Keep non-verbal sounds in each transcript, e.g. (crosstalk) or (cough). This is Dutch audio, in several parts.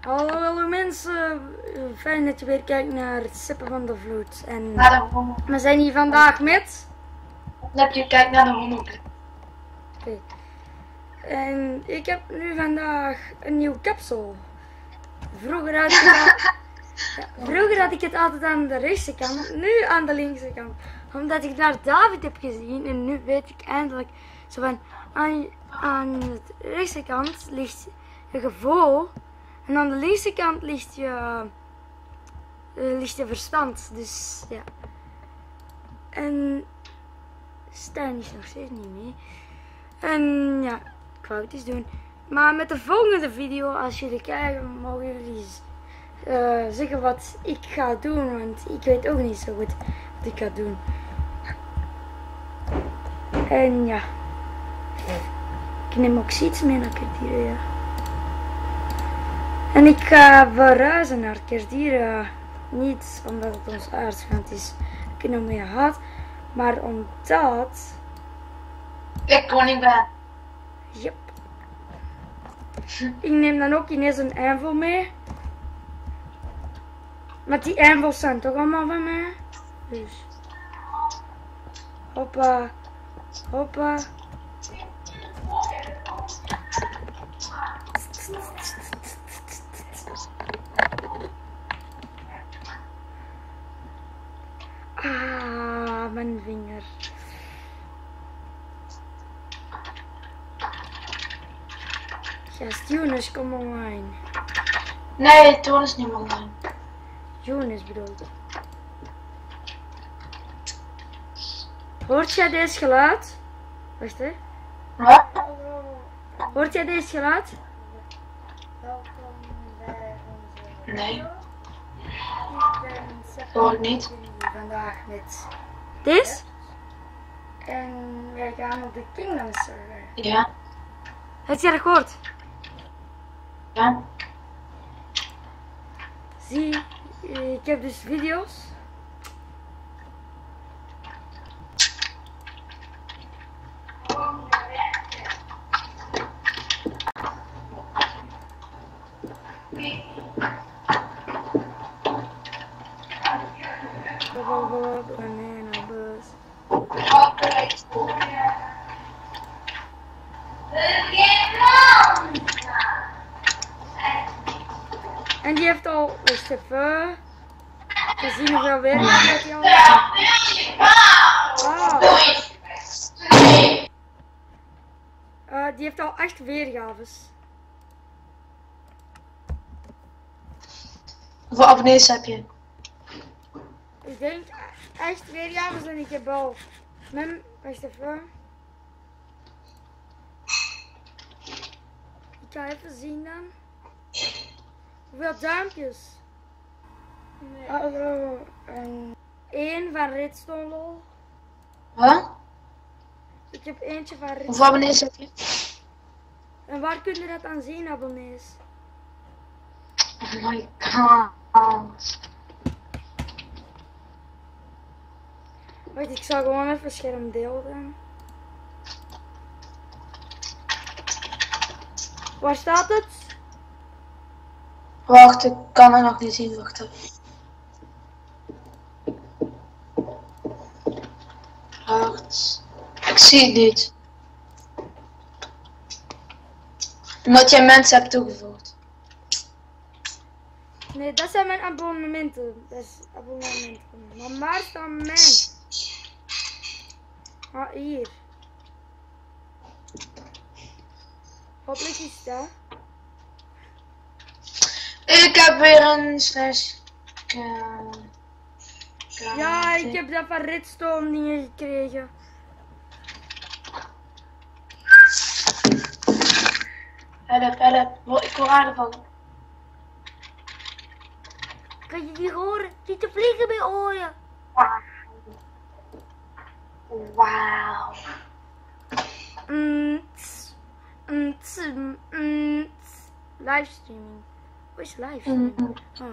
Hallo, hallo mensen, fijn dat je weer kijkt naar het Sippen van de Vloed. En de we zijn hier vandaag met... Dat je kijkt naar de homo. Oké. En ik heb nu vandaag een nieuw kapsel. Vroeger had, ik (laughs) Ja, vroeger had ik het altijd aan de rechtse kant, nu aan de linkse kant. Omdat ik naar David heb gezien en nu weet ik eindelijk zo van aan, aan de rechtse kant ligt je gevoel en aan de linkse kant ligt je, eh, ligt je verstand. Dus ja. En Stijn is nog steeds niet mee. En ja, ik wou het eens doen. Maar met de volgende video, als jullie kijken, mogen jullie eh, zeggen wat ik ga doen. Want ik weet ook niet zo goed wat ik ga doen. En ja. Ik neem ook iets mee naar Kerdieren. Ja. En ik ga verhuizen naar Kerdieren. Niet omdat het ons aardsvriend is. Ik nog meer had. Maar omdat... Ik koning ben. Yep. Ik neem dan ook ineens een eindvol mee. Maar die eindvols zijn toch allemaal van mij. Dus. Hoppa. Hoppa. Ah, mijn vinger. Gast, Jonas, kom online. Nee, toen is niet online. Jonas bedoelt. Hoort jij deze geluid? Wacht hè. Wat? Hoort jij deze geluid? Welkom bij onze Nee. Ik ben Hoor niet. vandaag met Deze? en wij gaan op de Kingdom server. Ja. Heb jij dat gehoord? Ja. Zie, eh, ik heb dus video's. Banana bus. En die heeft al, wacht even. We zien hoeveel werk dat hij al Ah. Eh, die heeft al acht weergaves. Hoeveel abonnees heb je? Ik denk echt weergaves en ik heb al. Mem, wacht even. Ik ga even zien dan. Hoeveel duimpjes? Hallo. En één van Redstone lol. Wat? Ik heb eentje van Redstone. Hoeveel abonnees heb je? En waar kun je dat dan zien, abonnees? Oh my god. Wacht, ik zal gewoon even scherm delen. Waar staat het? Wacht, ik kan het nog niet zien. Wacht even. Wacht. Ik zie het niet. Omdat jij mensen hebt toegevoegd. Nee, dat zijn mijn abonnementen. Dat is abonnementen. Maar waar staan mijn? Ah, hier. Hopelijk is dat. Ik heb weer een slash. Ja, ik heb dat van Redstone dingen gekregen. Help, help. Ik hoor aardevallen. Kan je die horen? Die te vliegen bij oren. Wauw. Mm, mm, mm, tss. Livestreaming. Wat is livestreaming? Mm, Oh.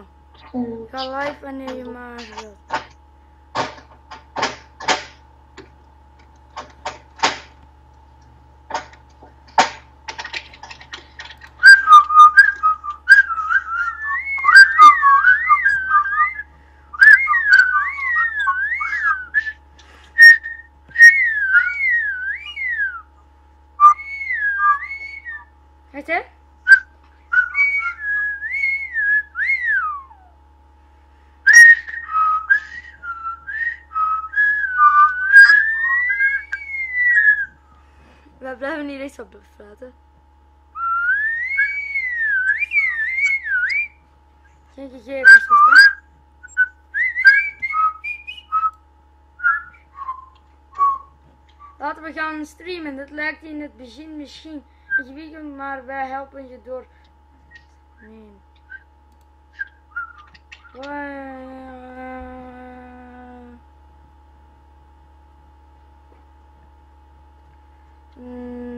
mm. Ga live wanneer je maar wilt. Eens praten. Geen gegevens? Laten we gaan streamen. Dat lijkt in het begin misschien ingewikkeld, maar wij helpen je door. Nee Mm,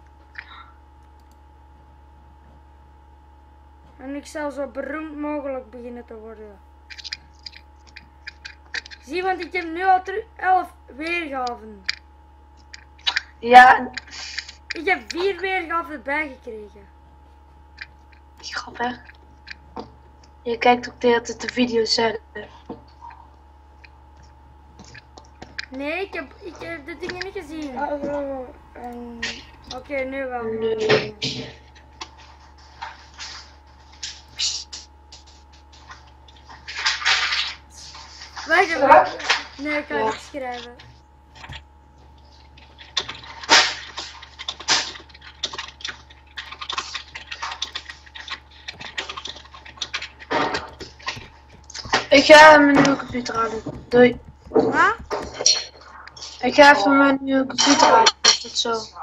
zal zo beroemd mogelijk beginnen te worden. Zie, want ik heb nu al terug 11 weergaven. Ja, Ik heb vier weergaven bijgekregen. grappig. Je kijkt ook de hele tijd de video's zelf. Nee, ik heb, ik heb de dingen niet gezien. Oh, Oké, nu wel. Nee. Wacht even. Nee, ik kan niet schrijven. Ik ga mijn nieuwe computer halen. Doei. Wat? Ik ga even mijn nieuwe computer halen. Tot zo.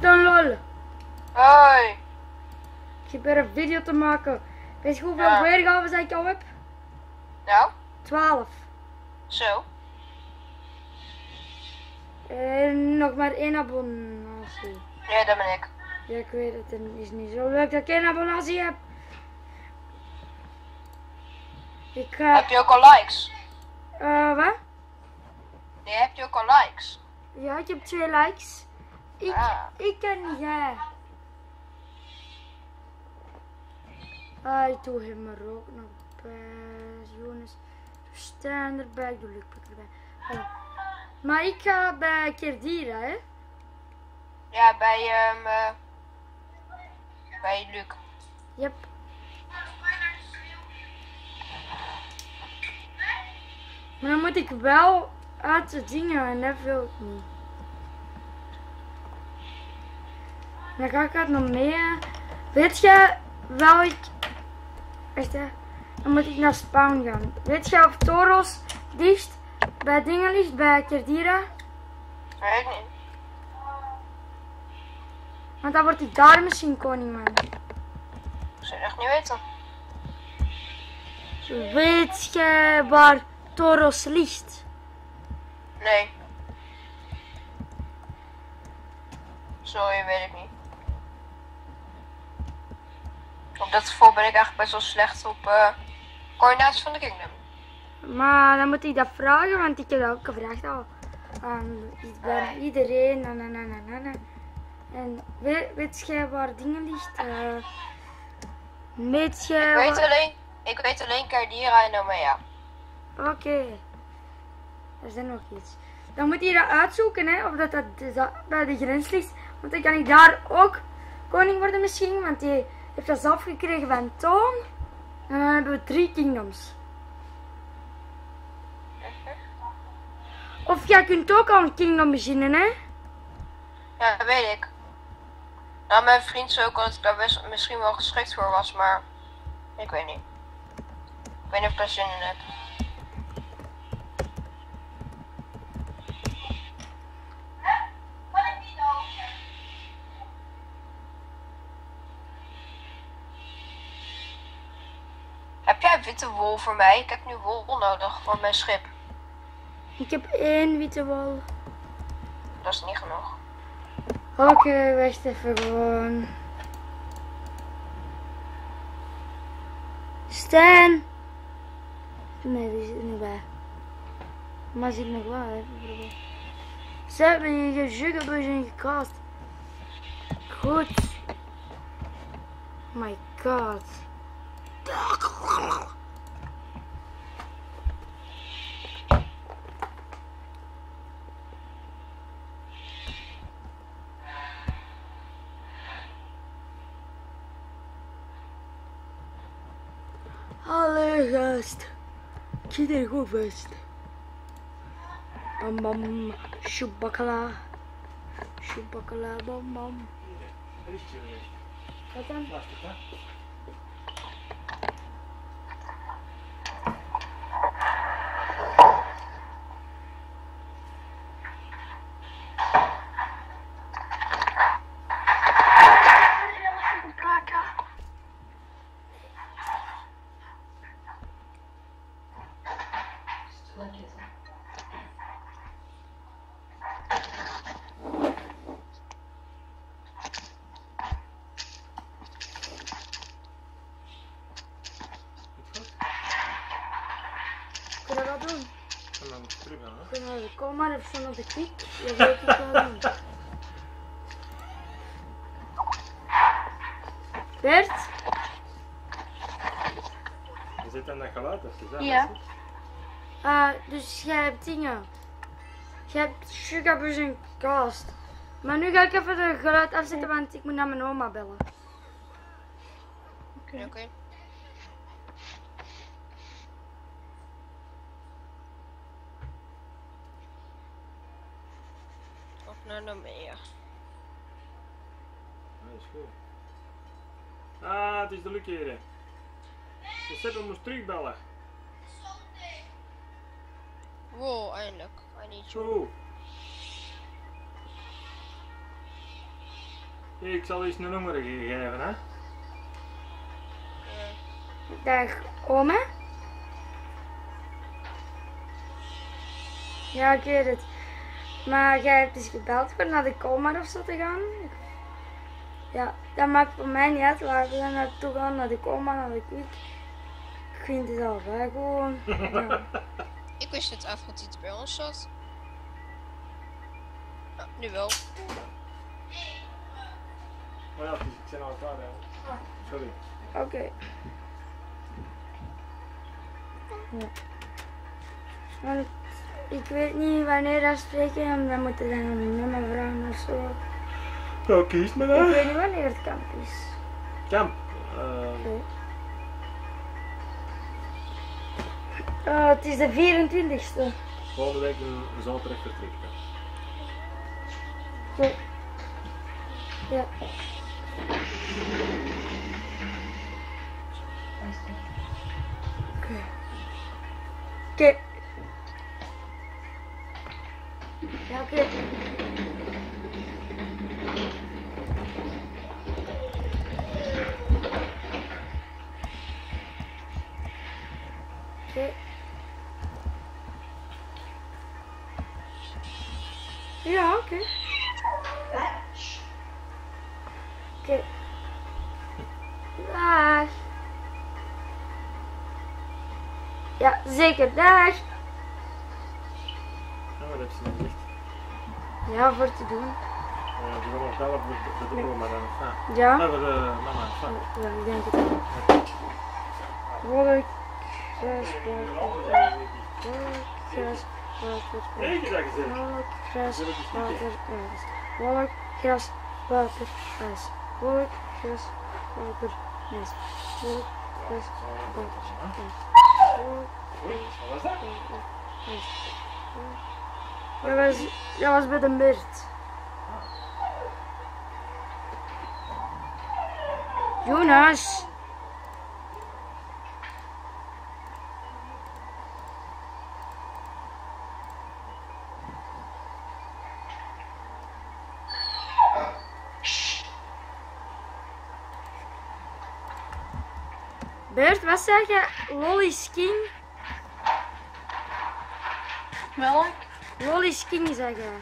Eh, Redstone lol. Hoi. Ik probeer een video te maken. Weet je hoeveel Ja. weergaven ik al heb? Nou, 12. zo. En nog maar één abonnatie. Ja, dat ben ik. Ja, ik weet het. Het is niet zo leuk dat ik één abonnatie heb. Ik ga... Heb je ook al likes? eh wat? Nee, heb je ook al likes? Ja, ik heb twee likes. Ik, Ah. ik en jij. Ah, ik doe hem er ook nog bij. Jonas. Stijn erbij. Ik doe Luc erbij. Oh. Maar ik ga bij Kerdira, hè? Ja, bij, eh, bij Luc. Yep. Maar dan moet ik wel uit de dingen en dat wil ik niet. Dan ga ik uit nog mee. Weet je welk... Echt hè? Dan moet ik naar Spawn gaan. Weet je of Toros dicht bij dingen ligt, bij Kerdira? Weet ik niet. Want dan wordt ik daar misschien koning man. Ik zou het echt niet weten. Weet je waar Toros ligt? Nee. Sorry, weet ik niet. Op dat geval ben ik eigenlijk best wel slecht op eh coördinaties van de kingdom. Maar dan moet ik dat vragen, want ik heb dat ook gevraagd al aan i- bijna iedereen. Na, na, na, na, na, na. En weet, weet jij waar dingen ligt? Eh weet Ik jij weet waar- alleen, ik weet alleen Cardira en Omea. Oké. Er zijn nog iets. Dan moet je dat uitzoeken, hè, of dat, dat, dat bij de grens ligt. Want dan kan ik daar ook koning worden misschien, want die heeft dat zelf gekregen van Toon. En dan hebben we drie kingdoms. Of jij kunt ook al een kingdom beginnen, hè? Ja, dat weet ik. Nou, mijn vriend zei ook dat ik daar misschien wel geschikt voor was, maar ik weet niet. Ik weet niet of ik zin in heb. Heb jij witte wol voor mij? Ik heb nu wol nodig voor mijn schip. Ik heb één witte wol. Dat is niet genoeg. Oké, wacht even gewoon. Stan! Nee, die zit er niet bij. Maar zit nog wel, even proberen. Ze hebben je gejuggeld gecast. Goed. My god. Allee gast. Ik zit er goed vast. Bam bam. Shoebakala. Shoebakala bam bam. Wat dan? Kun je dat doen? En dan terug gaan, hè? Kun je kom maar even zo op de klik. Dat wil ik wel doen. Bert? Je zit aan dat geluid, dat is dat. Ja. het? Ah, dus jij hebt dingen. Je hebt Sugarbus en Cast. Maar nu ga ik even de geluid afzetten, want ik moet naar mijn oma bellen. Oké. Of naar Nomea. Dat is goed. Ah, het is de Luc hier. De Seppel moest terugbellen. Wow, eindelijk. I need you. Zo. Ik zal eens een nummer geven, hè? Dag, oma. Ja, ik weet het. Maar jij hebt dus gebeld voor naar de Komar of zo te gaan. Ja, dat maakt voor mij niet uit waar we naartoe gaan, naar de Komar, naar de Kwik. Ik vind het al wel gewoon. Ja. (laughs) Ik wist het af dat iets bij ons zat. Nou, nu wel. Maar ja, het is- ik ben al klaar, hè. Sorry. Oké. Ja. Ik weet niet wanneer dat spreken en we moeten dan een nummer vragen of zo. Nou, kies maar Ik dan. weet niet wanneer het kamp is. Kamp. Oké. Oh, het is de 24ste. volgende week een zaterdag vertrekt. Oké. Ja. Oké. Oké. Ja, oké. Oké. Ja, oké. Oké. Dag. Ja, zeker. Dag. Ja, wat heb ze dan gezegd? Ja, voor te doen. Eh, we nog bellen voor de, voor de oma dan. of wat? Ja? Ah, voor de mama. of wat? Ja, ik denk het wel. Wolk, gras, water, wolk, gras, water, wolk, gras, water, ijs. Wolk, gras, water, ijs. Wolk, gras, water, ijs. Wolk, gras, water, ijs. Wolk, Oei, wat was dat? ijs. Dat was, dat was bij de beurt. Jonas. Beurt, wat zeg je? Lolly King? Welk? Lolly King zeg je.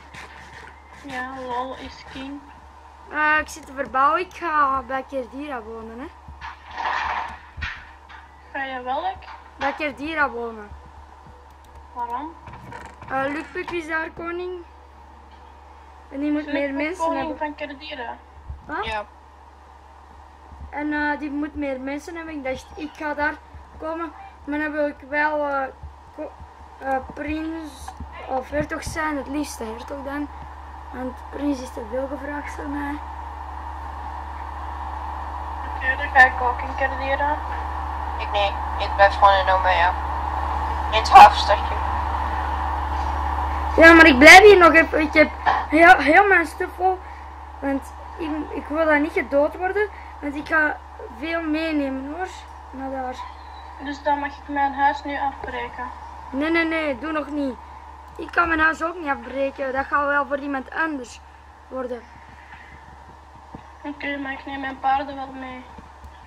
Ja, lol is king. Eh, ik zit te verbouwen, ik ga bij Kerdira wonen. Hè. Ga je welk? Bij Kerdira wonen. Waarom? Uh, Lukpuk is daar koning. En die moet meer mensen koning hebben. van Kerdira. Ja. En eh, die moet meer mensen hebben. Ik dacht, ik ga daar komen. Maar dan wil ik wel eh, eh, prins of hertog zijn. Het liefste hertog dan. Want prins is te veel gevraagd voor mij. Oké, dan ga ik ook in Kerdira. Ik nee. Ik blijf gewoon in Omea. In het havenstadje. Ja, maar ik blijf hier nog even. Ik heb heel, heel mijn stuff vol. Want ik, ik wil daar niet gedood worden. Want ik ga veel meenemen hoor. Naar daar. Dus dan mag ik mijn huis nu afbreken. Nee, nee, nee, doe nog niet. Ik kan mijn huis ook niet afbreken. Dat gaat wel voor iemand anders worden. Oké, maar ik neem mijn paarden wel mee.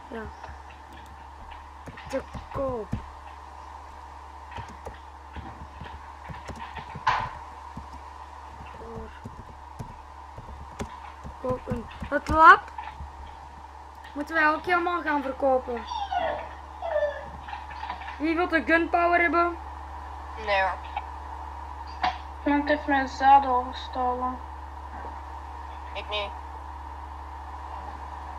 Ja. Te koop. Voor. Kopen. Het lab moeten wij ook helemaal gaan verkopen. Wie wil de gunpower hebben? Nee hoor. Iemand heeft mijn zadel gestolen. Ik niet.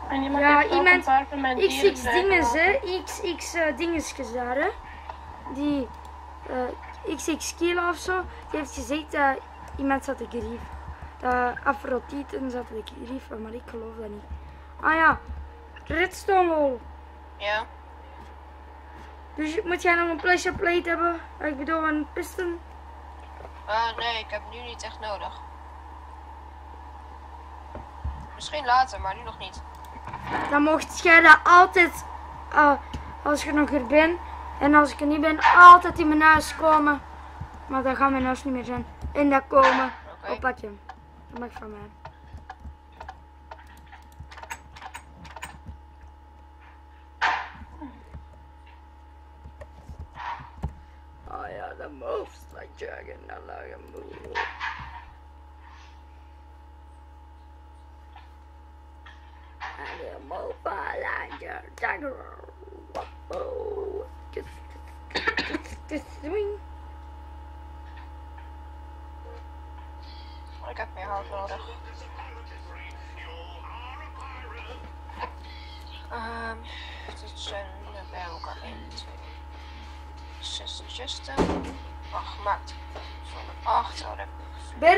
En iemand Ja, heeft ook iemand- een paar van mijn dieren XX dinges, hè? XX eh, dingetjes daar, hè? Die eh, XX kilo of zo, die heeft gezegd dat iemand zat te grieven. Dat Afrodite zat te grieven, maar ik geloof dat niet. Ah ja, redstone. Ja? Dus moet jij nog een pleasure plate hebben? Ik bedoel een piston. Ah, nee, ik heb nu niet echt nodig. Misschien later, maar nu nog niet. Dan mocht jij dat altijd, eh, als je nog er bent. En als ik er niet ben, altijd in mijn huis komen. Maar dat gaat mijn huis niet meer zijn. En dat komen. Oké. Opatje. Dat mag van mij. Oh ja, the moves like dragon, I like a move.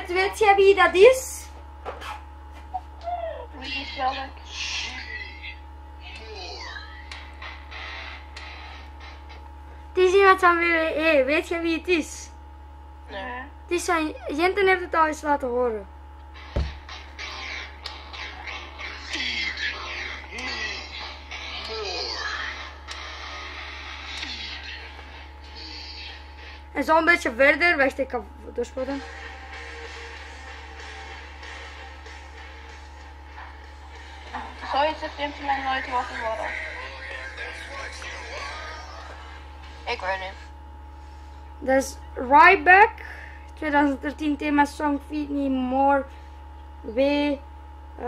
Weet jij wie dat is? Wie is welk? Het is iemand van WWE. Weet jij wie het is? Nee. Het is zijn... Jenten heeft het al eens laten horen. En zo een beetje verder, wacht ik kan doorspotten. Zoiets Jimmy mij nooit laten horen. Ik weet niet. Is Ryback. 2013 thema song Feed Me More. W eh,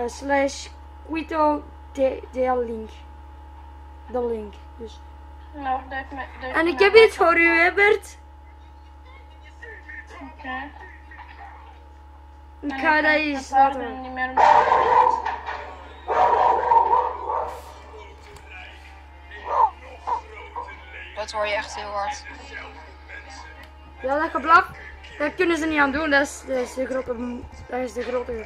slash Quito de, de link. De link. Dus. Nou, dat heeft me... dat heeft En ik heb iets voor u, hè Bert? Oké. Ik ga dat eens laten. Dat hoor je echt heel hard. Ja, dat geblaf. Dat kunnen ze niet aan doen. Dat is, dat is de grote. Dat is de grote.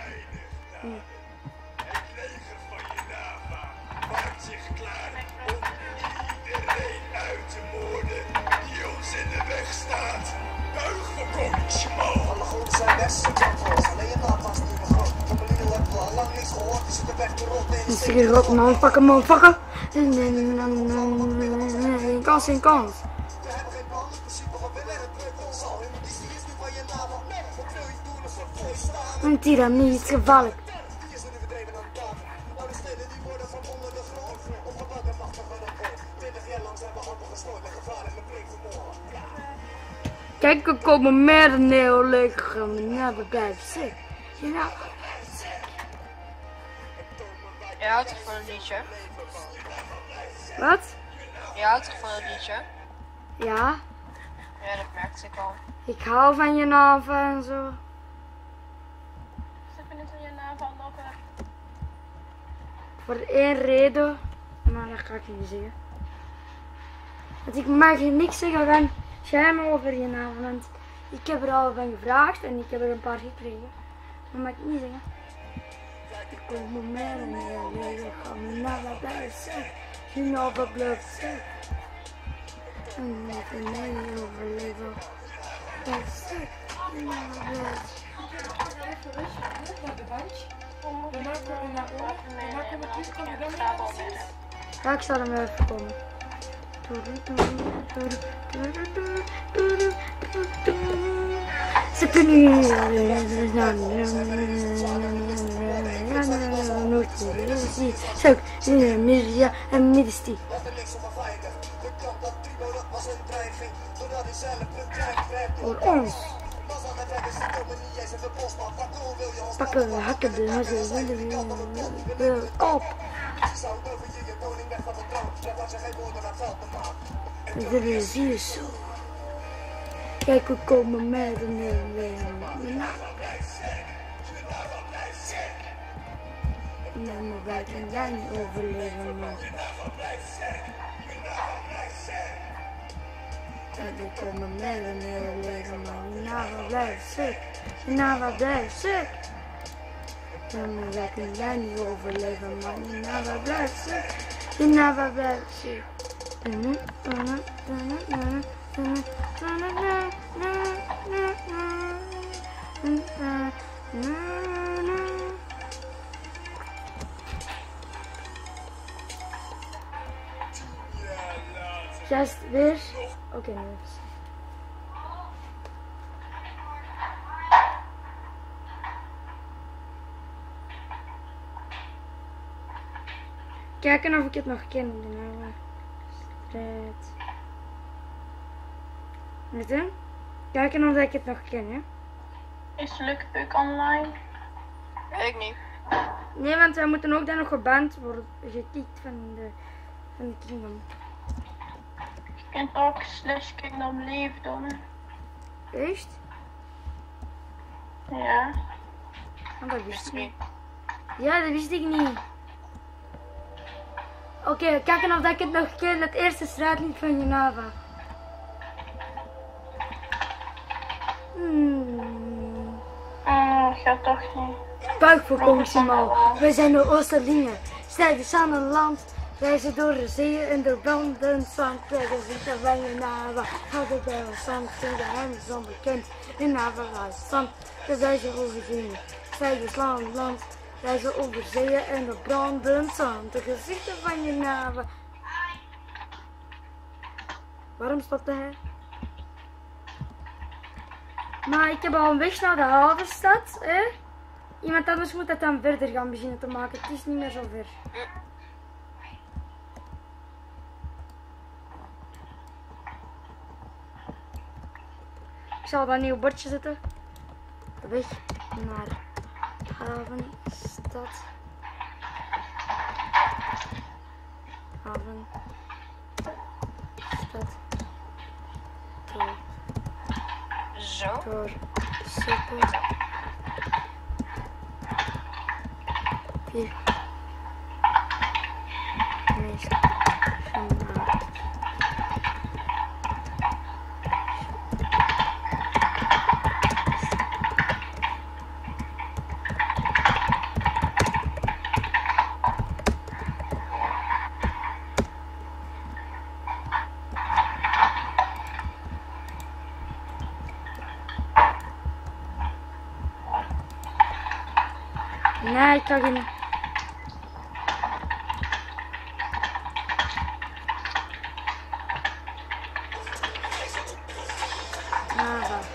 Die zitten weg te rot. Is man. Pakken, man, pakken. Kans, geen kans. We hebben geen willen het ons al. Hun die is nu van je naam al. Wat wil je doen als we voor je staan? Een tiran, iets gevaarlijk. Die is nu verdreven aan het kamer. De steden die worden van onder de grond. Opgebakken machtig van een. Twintig jaar lang zijn we handen vermoord. Kijk, er komen meer neoleggen. Nou, dat blijft ziek. Ja, Je houdt het liedje? wat? Je houdt toch van het liedje? Ja, Ja, dat merkte ik al. ik hou van je naam en zo. Ze vinden het in je naam van lopen. Voor één reden. Maar dat ga ik niet zeggen. Want ik mag je niks zeggen van schermen over je naam. Want ik heb er al van gevraagd en ik heb er een paar gekregen. Dat mag ik niet zeggen. Ik kom me meer en meer leven. Ga me wat wat blijft zeggen. En met een mij overleven. Blijft zeggen. Je nou wat blijft Ja, ik zal hem even komen. Ze kunnen Zo, en er hij zelf de trein grijpt. Voor ons. Pakken we hakken de op. Je koning weg van de zo. Kijk, we komen met een leven. Ja, maar wij kunnen jij niet overleven, man. Ja, we komen met een hele leven, man. Je naam blijft ziek. Je naam blijft ziek. Ja, maar wij kunnen jij niet overleven, man. Je naam blijft ziek. Je naam blijft Just weer. Oké, nu even. Kijken of ik het nog ken. Red. Weet je? Kijken of ik het nog ken, hè? Is Luckpuck online? Weet ik niet. Nee, want wij moeten ook dan nog geband worden, gekikt van de, van de kingdom. Kunt ook slash kingdom leave doen. Echt? Ja. Want dat wist ik niet. Ja, dat wist ik niet. Oké, kijken of dat ik het nog ken. Het eerste straatlied van Genava. Hmm. Ah, gaat toch niet. Buik voor Kongsimo. Wij zijn de Oosterlingen. Stijgen samen land. Reizen door de zeeën en door brandend zand. Krijgen zich van Genava. Houden bij ons zand. Zijn de heimen zo bekend. In Nava zand. De wijze over zeeën. Stijgen slaan het land. Reizen over zeeën en door brandend zand. De gezichten van Genava. Waarom stopte hij? Maar ik heb al een weg naar de havenstad. Hè? Iemand anders moet dat dan verder gaan beginnen te maken. Het is niet meer zo ver. Ik zal dat nieuw bordje zetten. Weg naar havenstad. Haven. Stad. Door. Zo. Door. Super. Vier. Meest.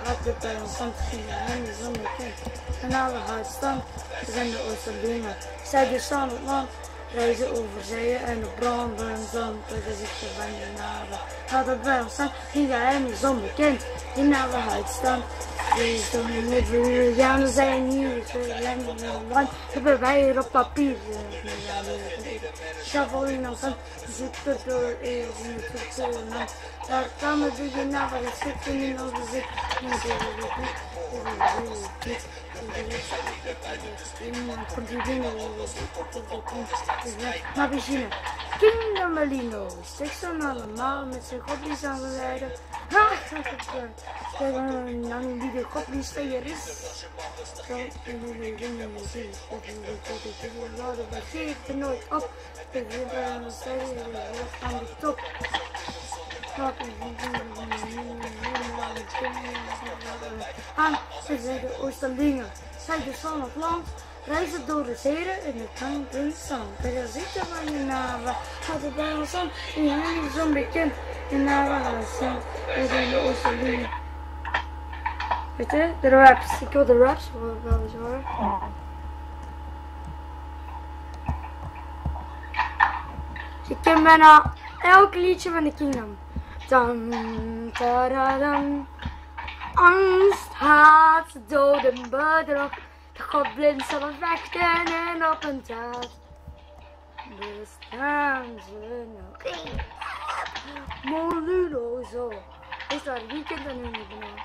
Had het bij ons stand gezien, en zonder kind. En alle houdt stand, we zijn de. Zij bestaan het land, reizen over zeeën en de branden zand. De van de had het bij ons stand, die geheim is onbekend. Die Nava houdt stand. Deze Nederlanders zijn hier, ze zijn in een land, hebben wij hier op papier. Shuffle in ons hand, zitten door in het land. Daar kwamen de genava, die zitten in ons bezit. Komt hier binnen, naar dan allemaal met zijn goblies aan de leider. Ha, gaat het dan wie de tegen is. Zo, we geven nooit op. We willen aan de zijde, we aan de top. Aan, ze zijn de Oosterlingen. Zij de zon het land. Reizen door de zeren en de tank en zand. De gezichten van je naven. Had het bij ons zand. In hen is onbekend. Zand. We zijn de Oosterlingen. Weet je, de raps. Ik wil de raps wel eens horen. Je kent bijna elk liedje van de Kingdom. Dan, taradan. Angst, haat, dood en bedrog. De goblins zullen vechten en op een taart. Bestaan ze nog. Moludo zo. Is dat wie kent dat nu niet?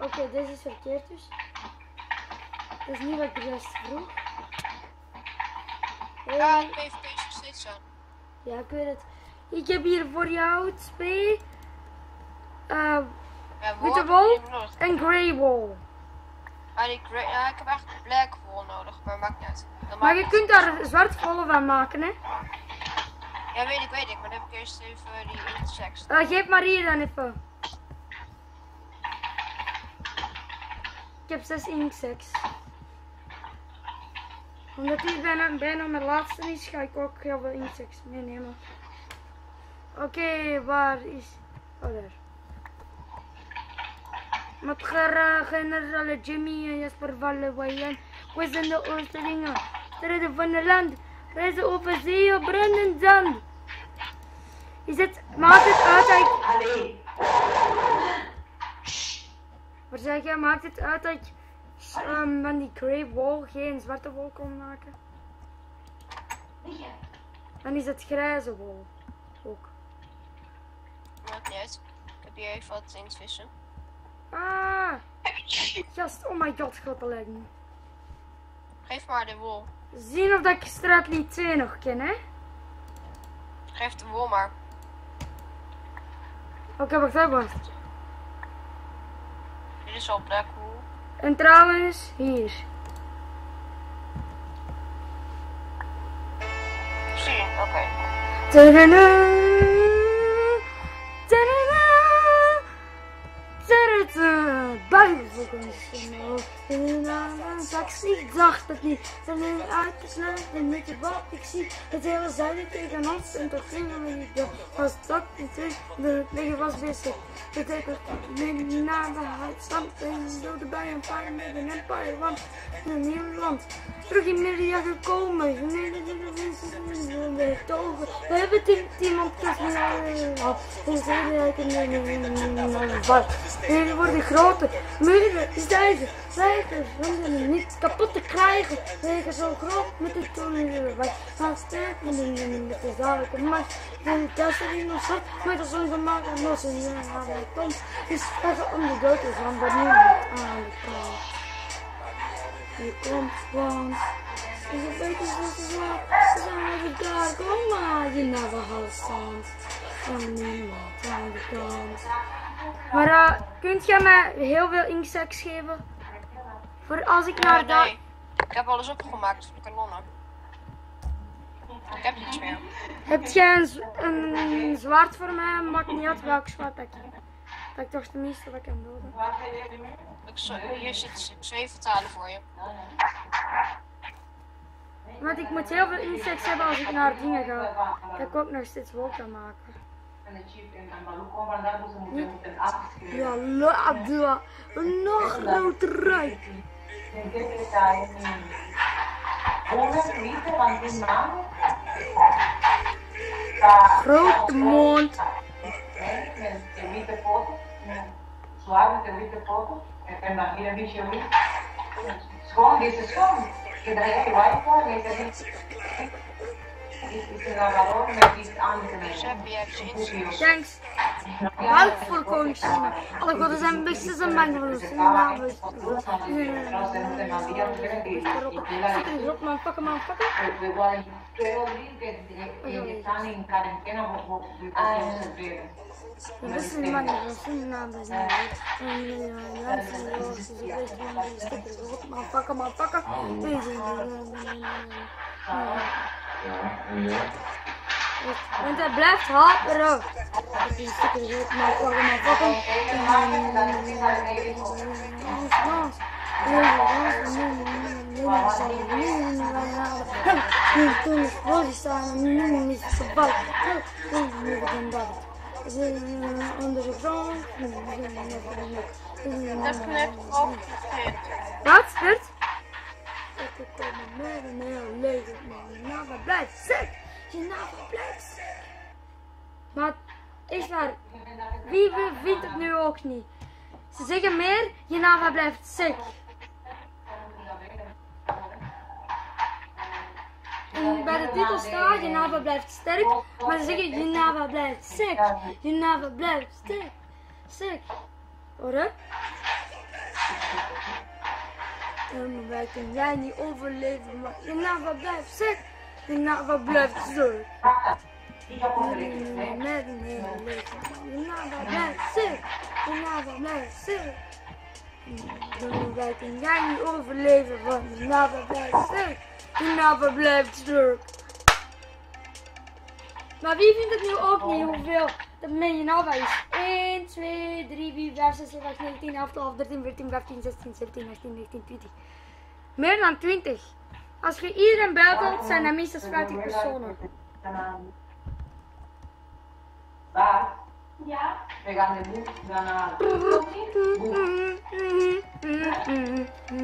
Oké, deze is verkeerd dus. Dat is niet wat ik juist vroeg. Ja, de PvP is nog steeds aan. Ja, ik weet het. Ik heb hier voor jou twee. eh Ja, witte wol en grey wol. Ah, die grey, ja, ik heb echt black wool nodig, maar maakt niet uit. Dat Maar je kunt daar zwart wollen van maken, hè? Ja, weet ik, weet ik, maar dan heb ik eerst even die insects. Eh, geef maar hier dan even. Ik heb zes insects. Omdat dit bijna, bijna mijn laatste is, ga ik ook heel veel insects meenemen. Oké, waar is... Oh, daar. Met Gerra, generaal Jimmy en Jasper Vallewayan. We zijn de Oosterlingen. Strijden van het land. Reizen over zee op brandend zand. Is het, maakt het uit dat ik... Allee. Wat zeg jij, maakt het uit dat ik ehm, van die grey wol geen zwarte wol kon maken? Dan is het grijze wol. Ook. Maakt niet uit. Ik heb hier even wat inktvissen. Ah! Gast, oh my god, grote lijken. Geef maar de wol. Zien of dat ik straatlied 2 nog ken, hè? Geef de wol maar. Oké, wacht even. Dit is al wool. En trouwens, hier. Zie, oké. Tadaa! Bijbelvakantie in. Inderdaad, ik dacht het niet. Dan ben ik uit te sluiten met je wat ik zie. Het hele zuiden tegen ons en toch gingen we niet. Was dat niet terug, de het liggen was. Het heeft midden naar de stand en doodde bij een paar met een empire, want in een nieuw land. Terug in media gekomen. Togen. We hebben tien, tien op de gehad. En ze zeiden dat ik een vat. Jullie worden groter, muren stijgen, stijgen, om niet kapot te krijgen. Wegen zo groot met de tonen wij gaan sterk met de met de zadelijke macht. En de kassen in ons hart, met de zon van maken, los en je haar komt. Is even om de dood is, want dat niemand aan de kant. Je komt, want je weet het wat ze slaat. Ze zijn we daar, kom maar, je never houdt stand. Van niemand aan de kant. Maar uh, kunt jij mij heel veel insects geven? Voor als ik naar Oh, daar... nee. Ik heb alles opgemaakt voor de kanonnen. Ik heb niets meer. Heb jij een, een zwaard voor mij? Maakt niet uit welk zwaard dat ik heb. Dat ik toch tenminste wat kan doden. Ik hier zit zeven talen voor je. Want ik moet heel veel insects hebben als ik naar dingen ga. Dat ik ook nog steeds wol kan maken. Ja, la, een nog groter rijk. Grote mond. Met de witte poten. Zwaar met de witte poten. En dan hier een beetje wit. Schoon, deze is schoon. Je draait je white voor, je zegt niet. Is er een valor met iets aan te Dus heb je hebt ze insects. Thanks. Hout voor koningschina. Alle goden zijn beste zijn bang voor ons. Nou, we- Op man, pakken Nou, we zijn Op man, pakken man, pakken. Want hij blijft haperen. Het is maar pakken man, pakken. Toen is voor die staan, nu is het gebouwd. Nu begint dat. Onder de grond. Dat is net ook gegeten. Wat, Bert? Ik kom met een heel leven, maar je navel blijft sick. Je navel blijft sick. Maar, echt waar, wie wie vindt het nu ook niet? Ze zeggen meer, je navel blijft sick. En bij de titel staat, je navel blijft sterk, maar ze zeggen, je navel blijft sick. Navel blijft sick. Sick. Hoor? En wij kunnen jij niet overleven, maar je navel blijft sick. Navel blijft sick. Met een hele leven. Je navel blijft sick. Navel blijft sick. Wij kunnen jij niet overleven, want je navel blijft sick. Navel blijft sick. Maar wie vindt het nu ook niet hoeveel dat mijn je navel is? 1, 2, 3, 4, 5, 6, 7, 8, 9, 10, 11, 12, 13, 14, 15, 16, 17, 18, 19, 20. Meer dan 20. Als je iedereen bijtelt, zijn er minstens 50 personen. Waar? Ja, We gaan de boek daarna.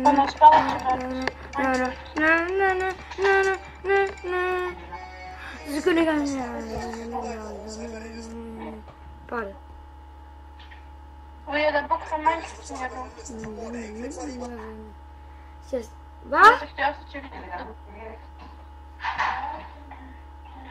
van een spelletje uit. Na, na, na, na, na, na, na, na. Ze kunnen gaan. Pardon. Wil je dat boek van Minecraft niet hebben? Zes. Dat Wat? is juist